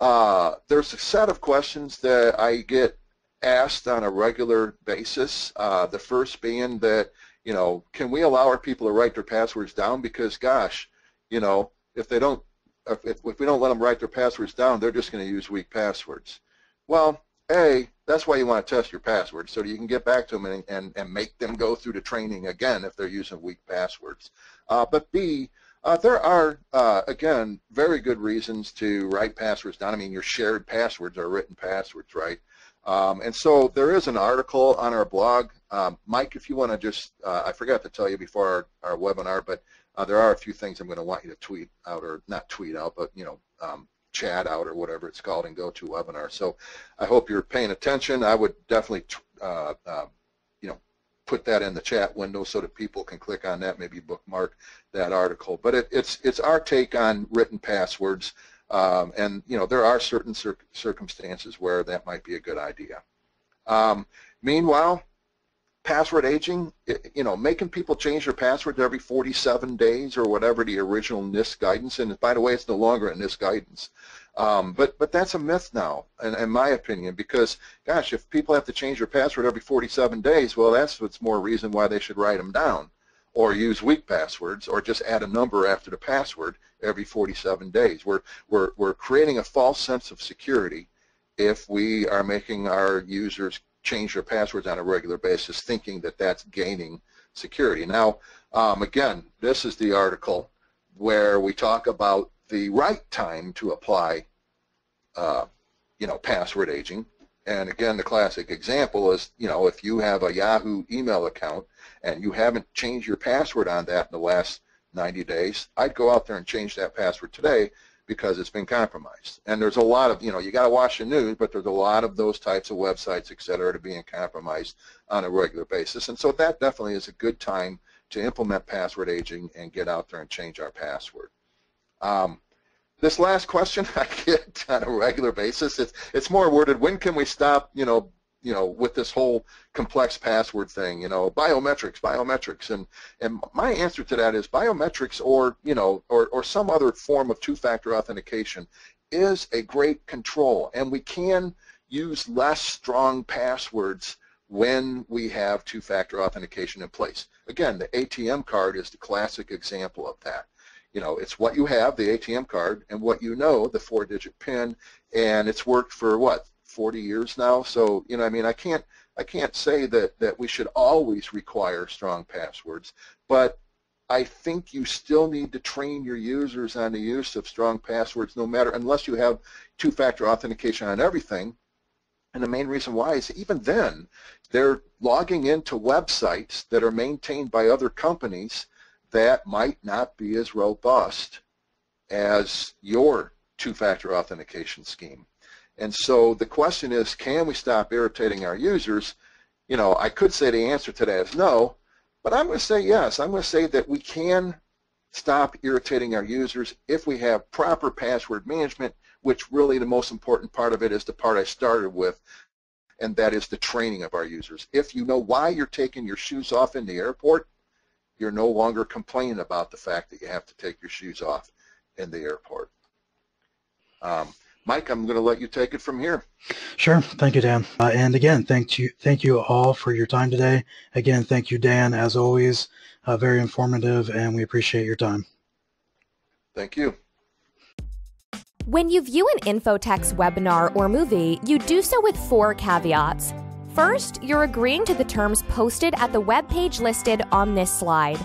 uh, there's a set of questions that I get asked on a regular basis. Uh, the first being that, you know, can we allow our people to write their passwords down? Because, gosh, you know, if they don't, if, if we don't let them write their passwords down, they're just going to use weak passwords. Well, A, that's why you want to test your passwords so you can get back to them and, and, and make them go through the training again if they're using weak passwords. Uh, but B, uh, there are, uh, again, very good reasons to write passwords down. I mean, your shared passwords are written passwords, right? Um, and so there is an article on our blog. Um, Mike, if you want to just, uh, I forgot to tell you before our, our webinar, but uh, there are a few things I'm going to want you to tweet out, or not tweet out, but, you know, um, chat out or whatever it's called and GoToWebinar. So I hope you're paying attention. I would definitely uh, uh, put that in the chat window so that people can click on that, maybe bookmark that article. But it, it's it's our take on written passwords, um, and you know there are certain cir circumstances where that might be a good idea. Um, meanwhile, password aging, you know, making people change their passwords every 47 days or whatever the original NIST guidance, and by the way, it's no longer a NIST guidance. Um, but but that's a myth now, in, in, my opinion, because gosh, if people have to change their password every 47 days, well, that's what's more reason why they should write them down, or use weak passwords, or just add a number after the password every 47 days. We're we're we're creating a false sense of security if we are making our users change their passwords on a regular basis, thinking that that's gaining security. Now, um, again, this is the article where we talk about the right time to apply, uh, you know, password aging. And again, the classic example is, you know, if you have a Yahoo email account and you haven't changed your password on that in the last 90 days, I'd go out there and change that password today because it's been compromised. And there's a lot of, you know, you got to watch the news, but there's a lot of those types of websites, et cetera, to being compromised on a regular basis. And so that definitely is a good time to implement password aging and get out there and change our password. Um, this last question [LAUGHS] I get on a regular basis, it's, it's more worded, when can we stop, you know, you know, with this whole complex password thing, you know, biometrics, biometrics, and and my answer to that is biometrics, or you know, or or some other form of two-factor authentication, is a great control, and we can use less strong passwords when we have two-factor authentication in place. Again, the ATM card is the classic example of that. You know, it's what you have, the ATM card, and what you know, the four-digit PIN, and it's worked for what 40 years now. So, you know, I mean, I can't I can't say that that we should always require strong passwords, but I think you still need to train your users on the use of strong passwords no matter, unless you have two-factor authentication on everything. And the main reason why is even then, they're logging into websites that are maintained by other companies that might not be as robust as your two-factor authentication scheme. And so the question is, can we stop irritating our users? You know, I could say the answer to that is no, but I'm going to say yes. I'm going to say that we can stop irritating our users if we have proper password management, which really the most important part of it is the part I started with, and that is the training of our users. If you know why you're taking your shoes off in the airport, you're no longer complaining about the fact that you have to take your shoes off in the airport. Um, Mike, I'm going to let you take it from here. Sure. Thank you, Dan. Uh, and again, thank you, thank you all for your time today. Again, thank you, Dan, as always. Uh, very informative, and we appreciate your time. Thank you. When you view an InfoTex webinar or movie, you do so with four caveats. First, you're agreeing to the terms posted at the web page listed on this slide.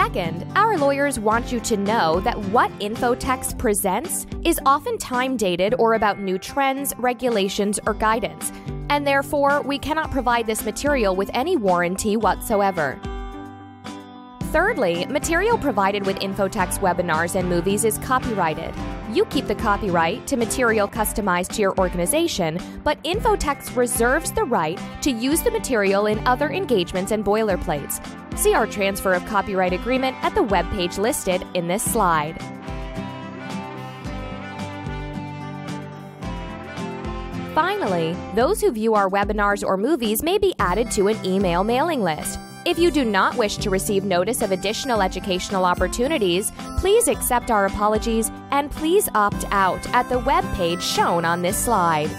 Second, our lawyers want you to know that what InfoTex presents is often time dated or about new trends, regulations, or guidance, and therefore we cannot provide this material with any warranty whatsoever. Thirdly, material provided with InfoTex webinars and movies is copyrighted. You keep the copyright to material customized to your organization, but InfoTex reserves the right to use the material in other engagements and boilerplates. See our transfer of copyright agreement at the web page listed in this slide. Finally, those who view our webinars or movies may be added to an email mailing list. If you do not wish to receive notice of additional educational opportunities, please accept our apologies and please opt out at the web page shown on this slide.